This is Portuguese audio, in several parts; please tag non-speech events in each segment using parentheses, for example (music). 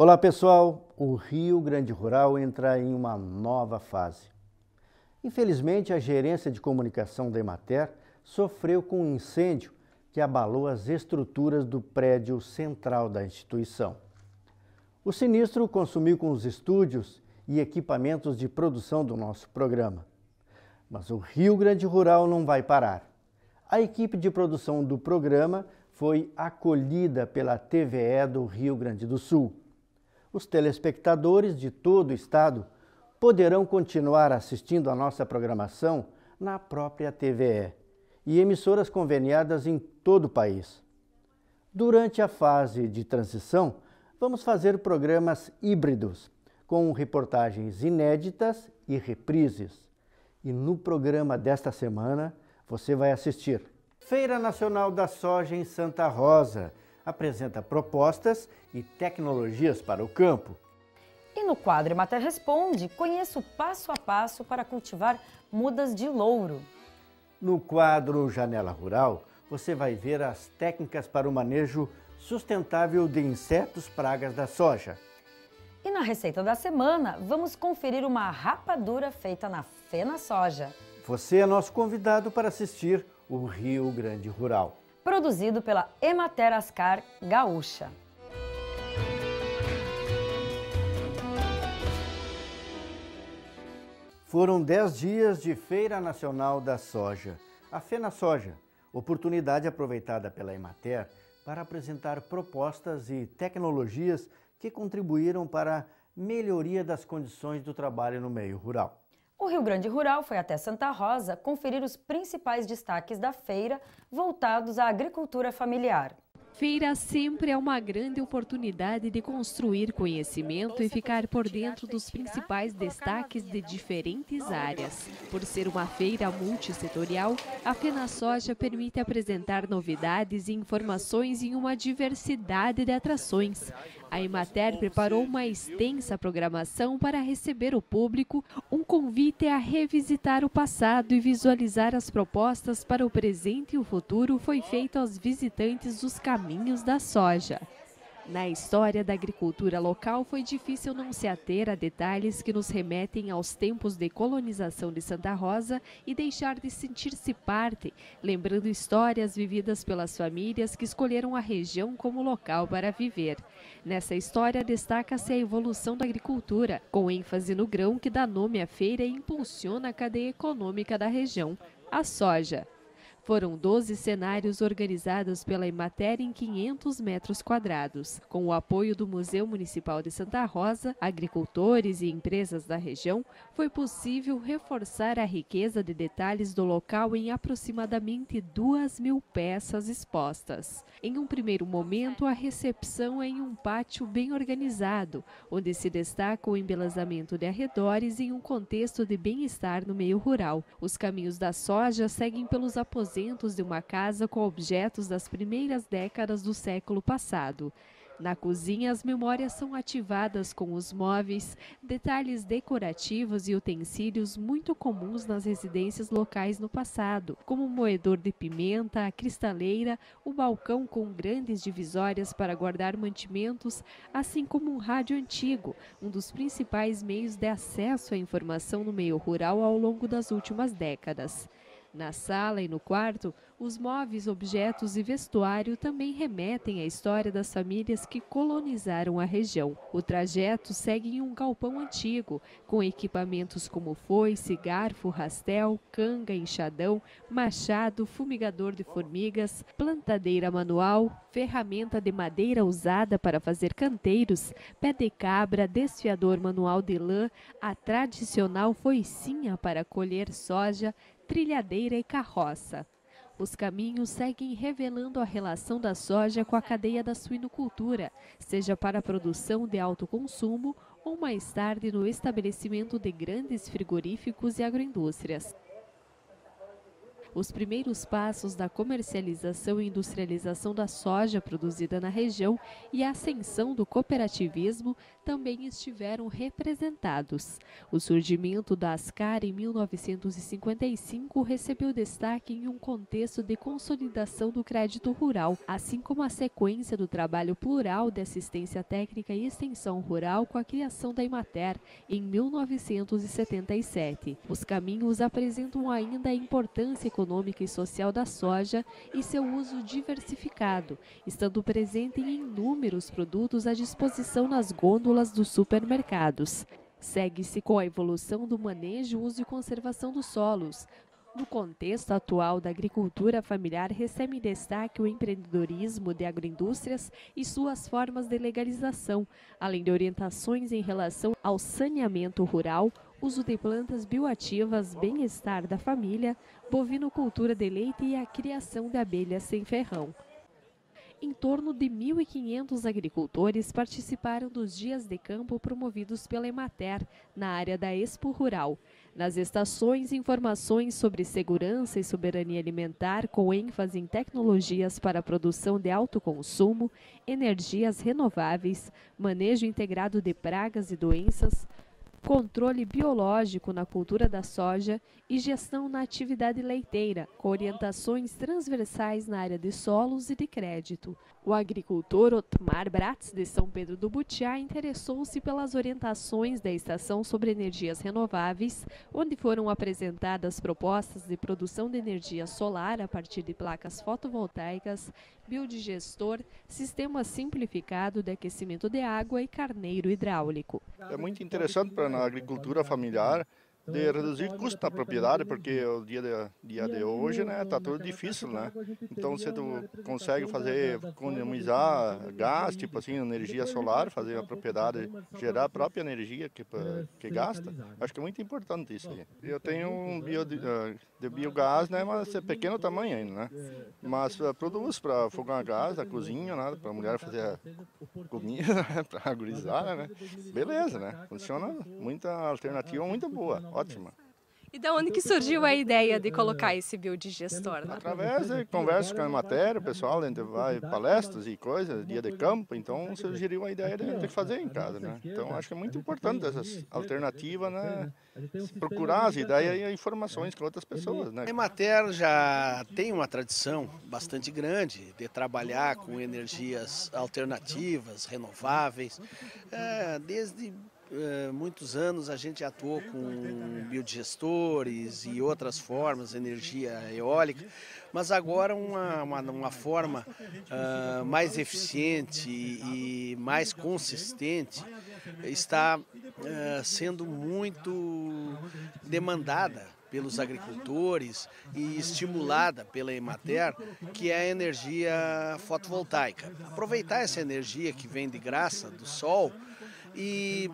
Olá pessoal, o Rio Grande Rural entra em uma nova fase. Infelizmente, a gerência de comunicação da Emater sofreu com um incêndio que abalou as estruturas do prédio central da instituição. O sinistro consumiu com os estúdios e equipamentos de produção do nosso programa. Mas o Rio Grande Rural não vai parar. A equipe de produção do programa foi acolhida pela TVE do Rio Grande do Sul os telespectadores de todo o estado poderão continuar assistindo a nossa programação na própria TVE e emissoras conveniadas em todo o país. Durante a fase de transição, vamos fazer programas híbridos, com reportagens inéditas e reprises. E no programa desta semana, você vai assistir Feira Nacional da Soja em Santa Rosa, apresenta propostas e tecnologias para o campo. E no quadro Mater Responde, conheça o passo a passo para cultivar mudas de louro. No quadro Janela Rural, você vai ver as técnicas para o manejo sustentável de insetos pragas da soja. E na receita da semana, vamos conferir uma rapadura feita na Fena Soja. Você é nosso convidado para assistir o Rio Grande Rural produzido pela Emater Ascar Gaúcha. Foram 10 dias de Feira Nacional da Soja, a Fena Soja, oportunidade aproveitada pela Emater para apresentar propostas e tecnologias que contribuíram para a melhoria das condições do trabalho no meio rural. O Rio Grande Rural foi até Santa Rosa conferir os principais destaques da feira voltados à agricultura familiar. Feira sempre é uma grande oportunidade de construir conhecimento e ficar por dentro dos principais destaques de diferentes áreas. Por ser uma feira multissetorial, a Fena Soja permite apresentar novidades e informações em uma diversidade de atrações. A Emater preparou uma extensa programação para receber o público, um convite a revisitar o passado e visualizar as propostas para o presente e o futuro foi feito aos visitantes dos caminhos da soja. Na história da agricultura local, foi difícil não se ater a detalhes que nos remetem aos tempos de colonização de Santa Rosa e deixar de sentir-se parte, lembrando histórias vividas pelas famílias que escolheram a região como local para viver. Nessa história, destaca-se a evolução da agricultura, com ênfase no grão que dá nome à feira e impulsiona a cadeia econômica da região, a soja. Foram 12 cenários organizados pela Imater em 500 metros quadrados. Com o apoio do Museu Municipal de Santa Rosa, agricultores e empresas da região, foi possível reforçar a riqueza de detalhes do local em aproximadamente 2 mil peças expostas. Em um primeiro momento, a recepção é em um pátio bem organizado, onde se destaca o embelezamento de arredores em um contexto de bem-estar no meio rural. Os caminhos da soja seguem pelos aposentos aposentos de uma casa com objetos das primeiras décadas do século passado. Na cozinha, as memórias são ativadas com os móveis, detalhes decorativos e utensílios muito comuns nas residências locais no passado, como o moedor de pimenta, a cristaleira, o balcão com grandes divisórias para guardar mantimentos, assim como um rádio antigo, um dos principais meios de acesso à informação no meio rural ao longo das últimas décadas. Na sala e no quarto, os móveis, objetos e vestuário também remetem à história das famílias que colonizaram a região. O trajeto segue em um galpão antigo, com equipamentos como foice, garfo, rastel, canga, enxadão, machado, fumigador de formigas, plantadeira manual, ferramenta de madeira usada para fazer canteiros, pé de cabra, desfiador manual de lã, a tradicional foicinha para colher soja, trilhadeira e carroça. Os caminhos seguem revelando a relação da soja com a cadeia da suinocultura, seja para a produção de alto consumo ou mais tarde no estabelecimento de grandes frigoríficos e agroindústrias. os primeiros passos da comercialização e industrialização da soja produzida na região e a ascensão do cooperativismo também estiveram representados. O surgimento da Ascar em 1955 recebeu destaque em um contexto de consolidação do crédito rural, assim como a sequência do trabalho plural de assistência técnica e extensão rural com a criação da Imater em 1977. Os caminhos apresentam ainda a importância econômica e social da soja e seu uso diversificado, estando presente em inúmeros produtos à disposição nas gôndolas dos supermercados. Segue-se com a evolução do manejo, uso e conservação dos solos, no contexto atual da agricultura familiar, recebe destaque o empreendedorismo de agroindústrias e suas formas de legalização, além de orientações em relação ao saneamento rural, uso de plantas bioativas, bem-estar da família, bovinocultura de leite e a criação de abelhas sem ferrão em torno de 1.500 agricultores participaram dos dias de campo promovidos pela Emater na área da Expo Rural. Nas estações, informações sobre segurança e soberania alimentar com ênfase em tecnologias para a produção de alto consumo, energias renováveis, manejo integrado de pragas e doenças, controle biológico na cultura da soja e gestão na atividade leiteira, com orientações transversais na área de solos e de crédito. O agricultor Otmar Bratz, de São Pedro do Butiá, interessou-se pelas orientações da estação sobre energias renováveis, onde foram apresentadas propostas de produção de energia solar a partir de placas fotovoltaicas, biodigestor, sistema simplificado de aquecimento de água e carneiro hidráulico. É muito interessante para agricultura familiar de reduzir custo da propriedade, porque o dia de, dia de hoje né, tá tudo difícil, né? Então se tu consegue fazer, economizar gás, tipo assim, energia solar, fazer a propriedade gerar a própria energia que, que gasta, acho que é muito importante isso aí. Eu tenho um bio de, eh, de biogás, né, mas é pequeno tamanho ainda, né? Mas uh, produz para fogão a gás, na cozinha, (laughs) né, para a mulher fazer comida, né, para agorizar, né? Beleza, né? Funciona muita alternativa muito boa ótima. E da onde que surgiu a ideia de colocar esse biodigestor? Né? Através de conversas com a matéria, o pessoal, a gente vai palestras e coisas, dia de campo, então surgiu a ideia de ter que fazer em casa, né? Então acho que é muito importante essas alternativas, né? Procurar as ideias e informações com outras pessoas, né? A Emater já tem uma tradição bastante grande de trabalhar com energias alternativas, renováveis, é, desde eh, muitos anos a gente atuou com biodigestores e outras formas, energia eólica, mas agora uma, uma, uma forma uh, mais eficiente e mais consistente está uh, sendo muito demandada pelos agricultores e estimulada pela Emater, que é a energia fotovoltaica. Aproveitar essa energia que vem de graça do sol e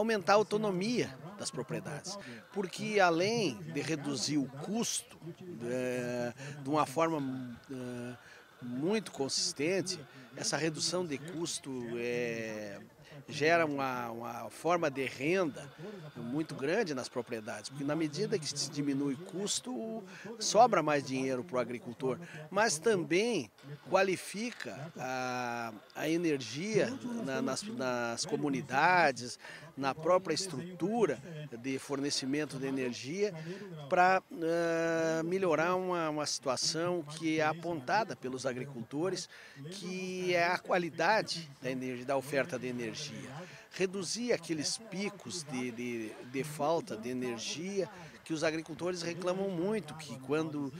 aumentar a autonomia das propriedades, porque além de reduzir o custo é, de uma forma é, muito consistente, essa redução de custo é, gera uma, uma forma de renda muito grande nas propriedades, porque na medida que se diminui o custo, sobra mais dinheiro para o agricultor, mas também qualifica a, a energia na, nas, nas comunidades, na própria estrutura de fornecimento de energia para uh, melhorar uma, uma situação que é apontada pelos agricultores, que é a qualidade da, energia, da oferta de energia. Reduzir aqueles picos de, de, de falta de energia que os agricultores reclamam muito, que quando uh,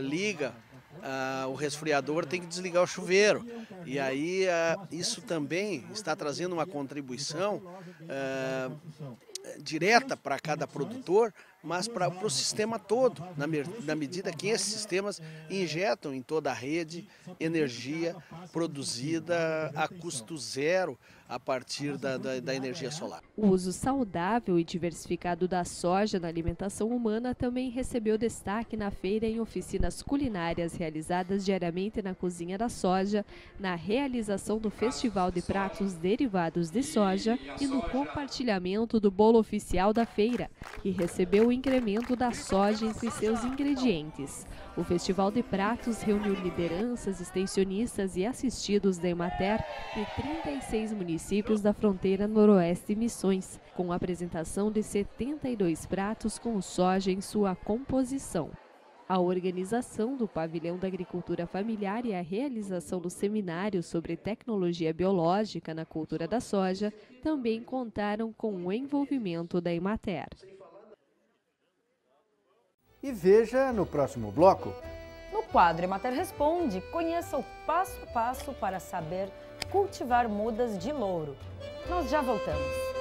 liga uh, o resfriador tem que desligar o chuveiro. E aí uh, isso também está trazendo uma contribuição uh, direta para cada produtor, mas para o sistema todo, na, na medida que esses sistemas injetam em toda a rede energia produzida a custo zero a partir da, da, da, energia solar. O uso saudável e diversificado da soja na alimentação humana também recebeu destaque na feira em oficinas culinárias realizadas diariamente na cozinha da soja, na realização do Festival de Pratos Derivados de Soja e no compartilhamento do bolo oficial da feira, que recebeu incremento da soja entre seus ingredientes. O Festival de Pratos reuniu lideranças, extensionistas e assistidos da Emater de 36 municípios da fronteira noroeste Missões, com a apresentação de 72 pratos com soja em sua composição. A organização do Pavilhão da Agricultura Familiar e a realização do seminário sobre tecnologia biológica na cultura da soja também contaram com o envolvimento da Emater. E veja no próximo bloco. No quadro Emater Responde, conheça o passo a passo para saber cultivar mudas de louro. Nós já voltamos.